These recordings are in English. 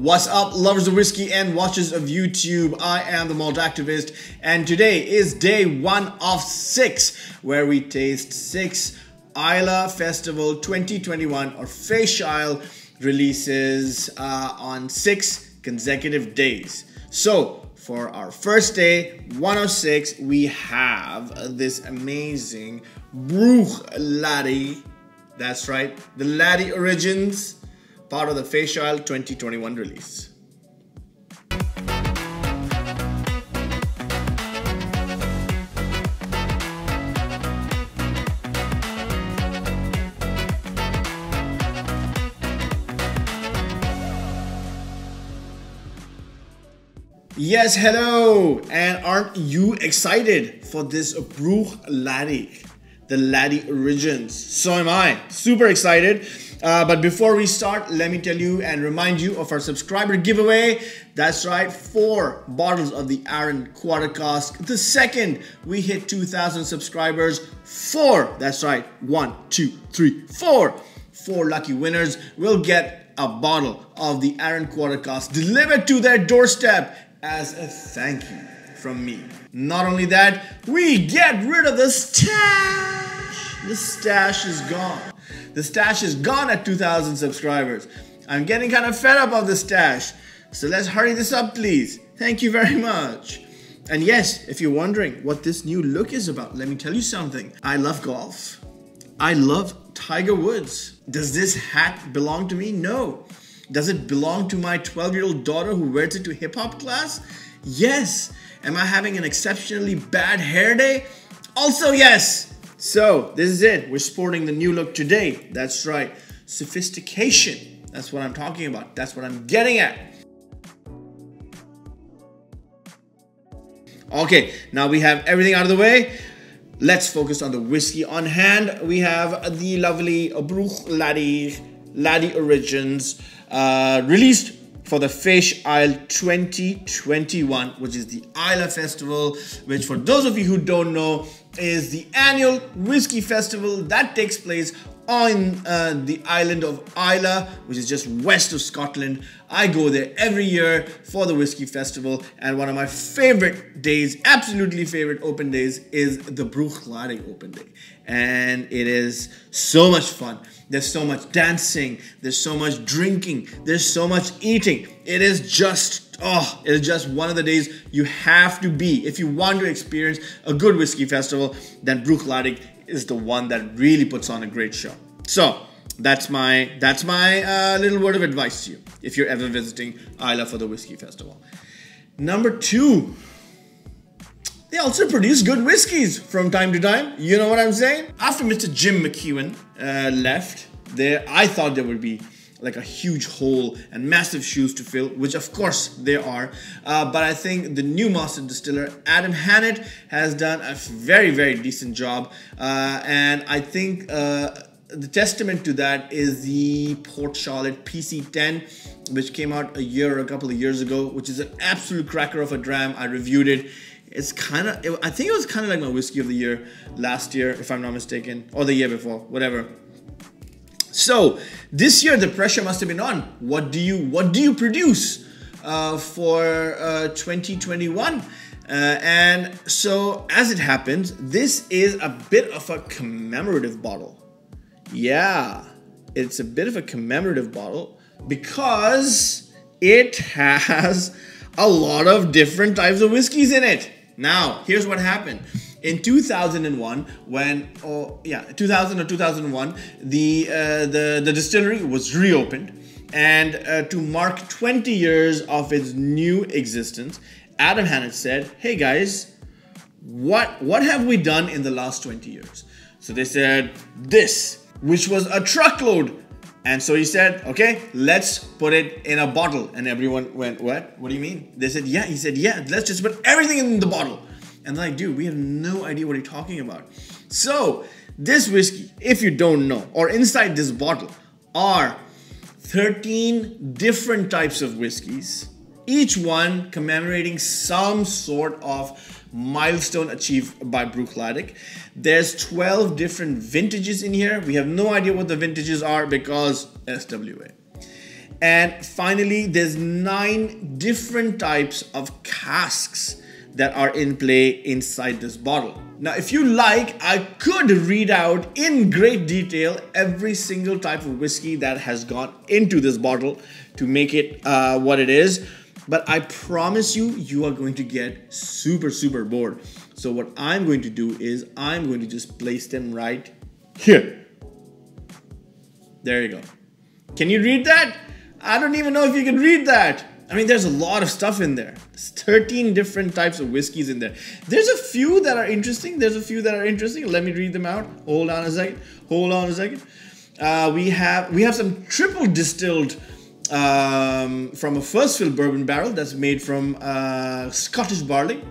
What's up, lovers of whiskey and watchers of YouTube? I am the Malt Activist, and today is day one of six, where we taste six Islay Festival 2021 or Fèis releases uh, on six consecutive days. So, for our first day, 106, we have this amazing Bruch Laddie. That's right, the Laddie Origins part of the Fèis Ìle 2021 release. Yes, hello! And aren't you excited for this Bruch Laddie? The Laddie Origins. So am I. Super excited. Uh, but before we start, let me tell you and remind you of our subscriber giveaway. That's right, four bottles of the Arran Quarter Cask. The second we hit 2,000 subscribers, four, that's right, one, two, three, four. Four lucky winners will get a bottle of the Arran Quarter Cask delivered to their doorstep as a thank you from me. Not only that, we get rid of the stash. The stash is gone. The stash is gone at 2,000 subscribers. I'm getting kind of fed up of the stash. So let's hurry this up, please. Thank you very much. And yes, if you're wondering what this new look is about, let me tell you something. I love golf. I love Tiger Woods. Does this hat belong to me? No. Does it belong to my 12 year old daughter who wears it to hip hop class? Yes. Am I having an exceptionally bad hair day? Also, yes. So this is it. We're sporting the new look today. That's right. Sophistication. That's what I'm talking about. That's what I'm getting at. Okay, now we have everything out of the way. Let's focus on the whiskey on hand. We have the lovely Bruichladdich, Laddie Origins, uh, released for the Fèis Ìle 2021, which is the Islay Festival, which for those of you who don't know, is the annual whiskey festival that takes place on uh, the island of Islay, which is just west of Scotland. I go there every year for the whiskey festival, and one of my favorite days, absolutely favorite open days, is the Bruch open day. And it is so much fun. There's so much dancing, there's so much drinking, there's so much eating. It is just oh, it is just one of the days you have to be. If you want to experience a good whiskey festival, then Bruichladdich is the one that really puts on a great show. So that's my that's my uh, little word of advice to you if you're ever visiting Islay for the whiskey festival. Number two, they also produce good whiskeys from time to time. You know what I'm saying? After Mr. Jim McEwan uh, left, there I thought there would be like a huge hole and massive shoes to fill, which of course there are. Uh, but I think the new master distiller, Adam Hannett, has done a very, very decent job. Uh, and I think uh, the testament to that is the Port Charlotte PC10, which came out a year or a couple of years ago, which is an absolute cracker of a dram. I reviewed it. It's kind of, I think it was kind of like my whiskey of the year last year, if I'm not mistaken, or the year before, whatever. So this year the pressure must have been on. What do you what do you produce uh, for uh, 2021? Uh, and so as it happens, this is a bit of a commemorative bottle. Yeah, it's a bit of a commemorative bottle because it has a lot of different types of whiskeys in it. Now, here's what happened in 2001 when oh yeah 2000 or 2001 the uh, the the distillery was reopened and uh, to mark 20 years of its new existence adam hannett said hey guys what what have we done in the last 20 years so they said this which was a truckload and so he said, okay, let's put it in a bottle. And everyone went, what? What do you mean? They said, yeah. He said, yeah, let's just put everything in the bottle. And they're like, dude, we have no idea what you're talking about. So, this whiskey, if you don't know, or inside this bottle, are 13 different types of whiskeys, each one commemorating some sort of milestone achieved by Laddie. There's 12 different vintages in here. We have no idea what the vintages are because SWA. And finally, there's nine different types of casks that are in play inside this bottle. Now, if you like, I could read out in great detail every single type of whiskey that has gone into this bottle to make it uh, what it is. But I promise you, you are going to get super, super bored. So what I'm going to do is I'm going to just place them right here. There you go. Can you read that? I don't even know if you can read that. I mean, there's a lot of stuff in there. There's 13 different types of whiskeys in there. There's a few that are interesting. There's a few that are interesting. Let me read them out. Hold on a second. Hold on a second. Uh, we have we have some triple distilled um, from a first fill bourbon barrel that's made from uh, Scottish barley.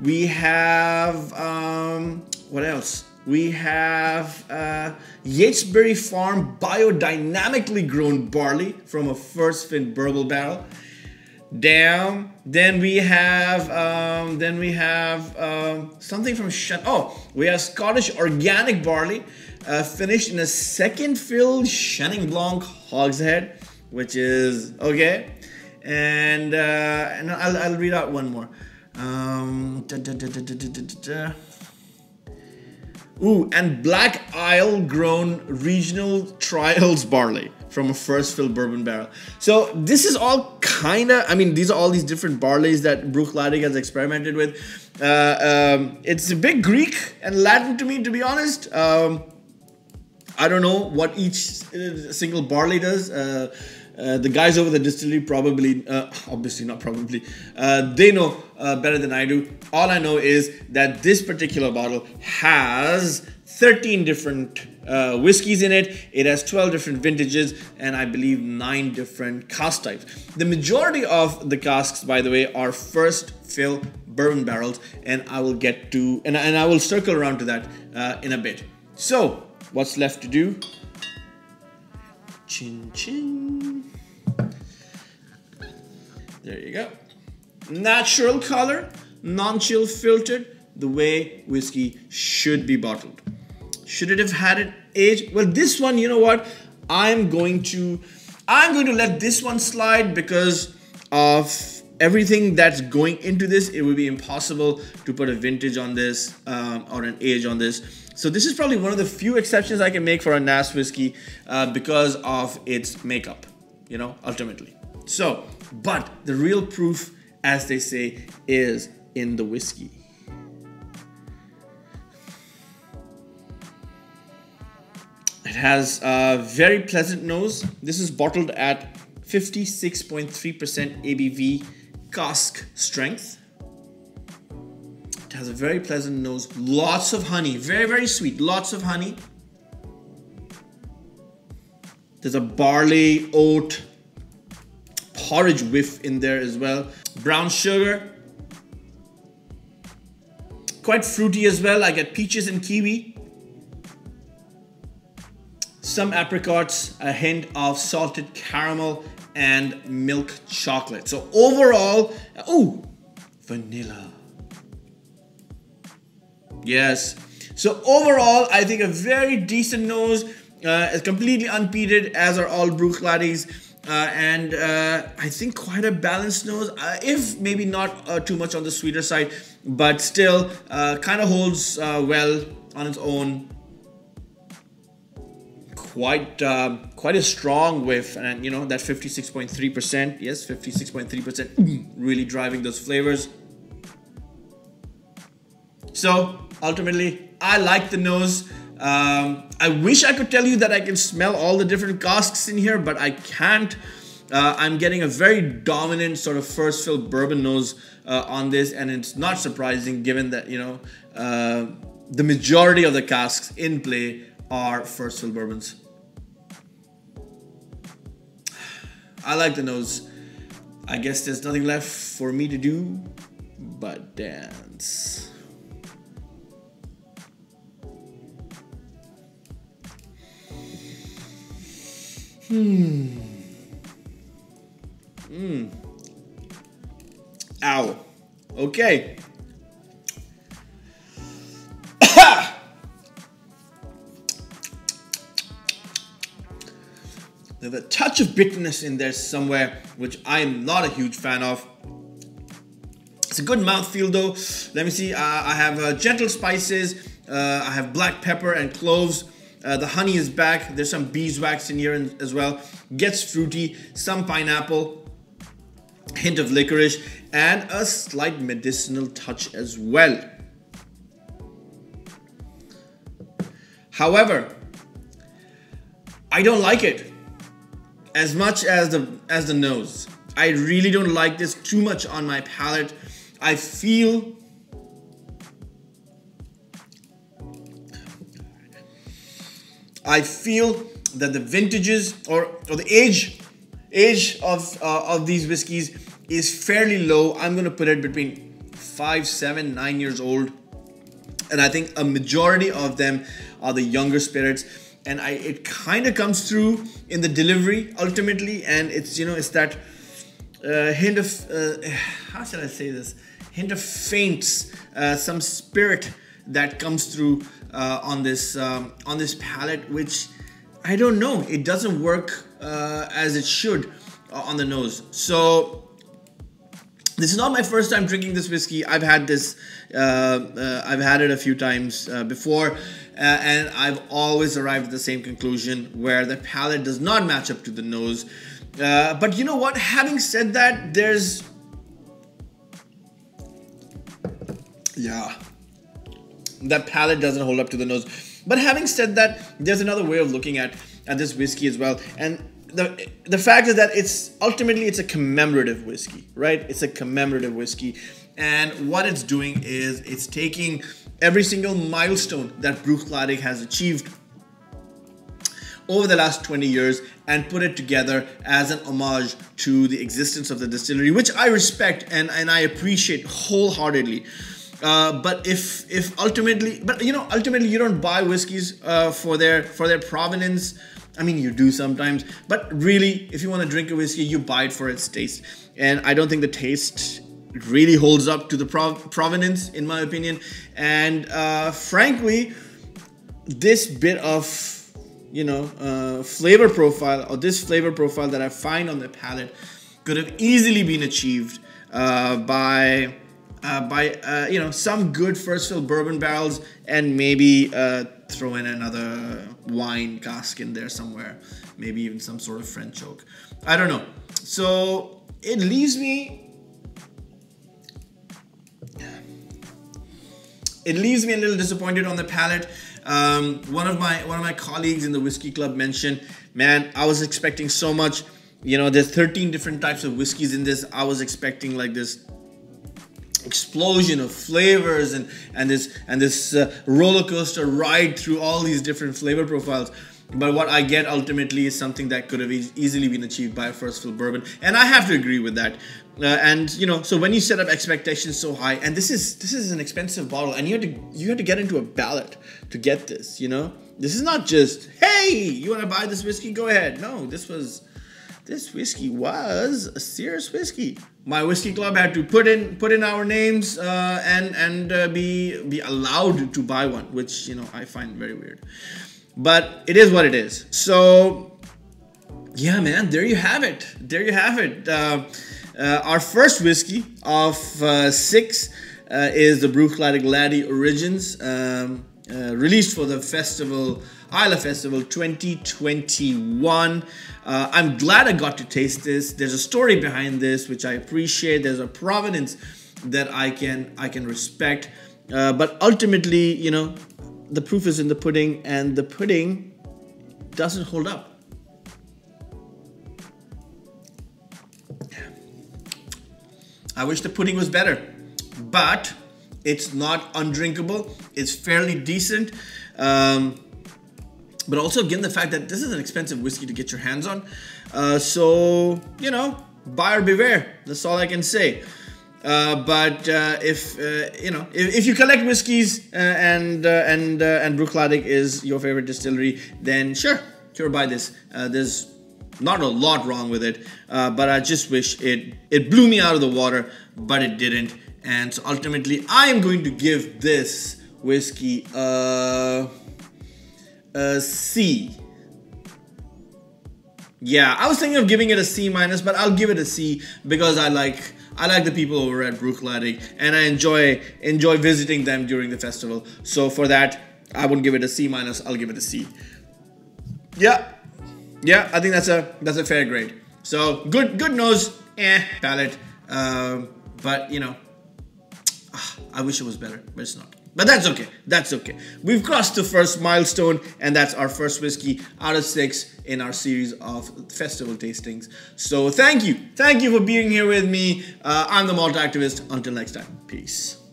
We have um, what else? We have uh, Yatesbury Farm biodynamically grown barley from a first fill bourbon barrel down. Then we have um, then we have um, something from Shan. Oh, we have Scottish organic barley, uh, finished in a second fill Chenin Blanc hogshead, which is okay. And uh, and I'll, I'll read out one more. Um, da, da, da, Ooh, and Black Isle grown regional trials barley from a first fill bourbon barrel. So this is all kind of, I mean, these are all these different barleys that Bruichladdich has experimented with. Uh, um, it's a bit Greek and Latin to me, to be honest. Um, I don't know what each uh, single barley does. Uh, uh, the guys over the distillery probably, uh, obviously not probably, uh, they know uh, better than I do. All I know is that this particular bottle has 13 different uh, whiskeys in it. It has 12 different vintages and I believe nine different cask types. The majority of the casks, by the way, are first fill bourbon barrels, and I will get to and, and I will circle around to that uh, in a bit. So, what's left to do? Chin chin. There you go. Natural color, non-chill filtered, the way whiskey should be bottled. Should it have had an aged? Well, this one, you know what? I'm going to I'm going to let this one slide because of everything that's going into this. It would be impossible to put a vintage on this um, or an age on this. So this is probably one of the few exceptions I can make for a NAS whiskey uh, because of its makeup, you know, ultimately. So, but the real proof, as they say, is in the whiskey. It has a very pleasant nose. This is bottled at 56.3% ABV cask strength. It has a very pleasant nose, lots of honey, very, very sweet, lots of honey. There's a barley, oat, porridge whiff in there as well. Brown sugar, quite fruity as well. I get peaches and kiwi some apricots, a hint of salted caramel, and milk chocolate. So overall, oh, vanilla. Yes. So overall, I think a very decent nose. Uh, completely unpeated, as are all Bruichladdich. Uh, and uh, I think quite a balanced nose, uh, if maybe not uh, too much on the sweeter side, but still uh, kind of holds uh, well on its own quite uh, quite a strong whiff, and you know that 56.3%. Yes, 56.3%, really driving those flavors. So ultimately, I like the nose. Um, I wish I could tell you that I can smell all the different casks in here, but I can't. Uh, I'm getting a very dominant sort of first fill bourbon nose uh, on this, and it's not surprising given that you know uh, the majority of the casks in play are first fill bourbons. I like the nose. I guess there's nothing left for me to do but dance. Hmm. Hmm. Ow. Okay. A touch of bitterness in there somewhere, which I'm not a huge fan of. It's a good mouthfeel though. Let me see. Uh, I have uh, gentle spices. Uh, I have black pepper and cloves. Uh, the honey is back. There's some beeswax in here as well. Gets fruity. Some pineapple. Hint of licorice and a slight medicinal touch as well. However, I don't like it as much as the as the nose. I really don't like this too much on my palate. I feel I feel that the vintages or, or the age age of uh, of these whiskies is fairly low. I'm gonna put it between five, seven, nine years old, and I think a majority of them are the younger spirits. And I, it kind of comes through in the delivery ultimately, and it's you know it's that uh, hint of uh, how shall I say this hint of faints, uh, some spirit that comes through uh, on this um, on this palate, which I don't know. It doesn't work uh, as it should uh, on the nose. So this is not my first time drinking this whiskey. I've had this. Uh, uh, I've had it a few times uh, before, Uh, and I've always arrived at the same conclusion where the palate does not match up to the nose. Uh, but you know what? Having said that, there's yeah that palate doesn't hold up to the nose. But having said that, there's another way of looking at, at this whiskey as well. And the the fact is that it's ultimately it's a commemorative whiskey, right? It's a commemorative whiskey. And what it's doing is it's taking every single milestone that Bruichladdich has achieved over the last 20 years and put it together as an homage to the existence of the distillery, which I respect and, and I appreciate wholeheartedly. Uh, but if if ultimately, but you know, ultimately you don't buy whiskeys uh, for their for their provenance. I mean, you do sometimes, but really, if you want to drink a whiskey, you buy it for its taste. And I don't think the taste really holds up to the prov- provenance, in my opinion. And uh, frankly, this bit of you know uh, flavor profile or this flavor profile that I find on the palate could have easily been achieved uh, by uh, by uh, you know some good first fill bourbon barrels and maybe uh, throw in another wine cask in there somewhere maybe even some sort of french oak i don't know so it leaves me it leaves me a little disappointed on the palate. Um, one of my one of my colleagues in the whiskey club mentioned man i was expecting so much. You know there's 13 different types of whiskeys in this. I was expecting like this explosion of flavors and and this and this uh, roller coaster ride through all these different flavor profiles but what I get ultimately is something that could have e- easily been achieved by a first fill bourbon, and I have to agree with that. Uh, and you know, so when you set up expectations so high, and this is this is an expensive bottle, and you had to you had to get into a ballot to get this. You know, this is not just hey, you want to buy this whiskey, go ahead. No, this was this whiskey was a serious whiskey. My whiskey club had to put in put in our names uh, and and uh, be be allowed to buy one, which you know I find very weird. But it is what it is. So yeah, man, there you have it. There you have it. Uh, uh our first whiskey of uh, six uh, is the Bruichladdich Laddie Origins, um, released for the festival Islay Festival 2021. Uh, I'm glad I got to taste this. There's a story behind this which I appreciate. There's a provenance that I can I can respect. Uh, but ultimately, you know, the proof is in the pudding, and the pudding doesn't hold up. I wish the pudding was better, but it's not undrinkable. It's fairly decent. Um, but also again the fact that this is an expensive whiskey to get your hands on. Uh, so you know, buyer beware. That's all I can say. Uh, but uh, if uh, you know, if, if, you collect whiskeys uh, and uh, and and Bruichladdich is your favorite distillery, then sure, sure buy this. there's not a lot wrong with it, but I just wish it it blew me out of the water, but it didn't. And so ultimately, I am going to give this whiskey. Uh, a C. Yeah, I was thinking of giving it a C minus, but I'll give it a C because I like I like the people over at Bruichladdich and I enjoy enjoy visiting them during the festival. So for that, I wouldn't give it a C minus. I'll give it a C. Yeah, yeah, I think that's a that's a fair grade. So good good nose, eh um, but you know, ah, I wish it was better, but it's not. But that's okay. That's okay. We've crossed the first milestone, and that's our first whiskey out of six in our series of festival tastings. So thank you. Thank you for being here with me. Uh, I'm the Malt Activist. Until next time, peace.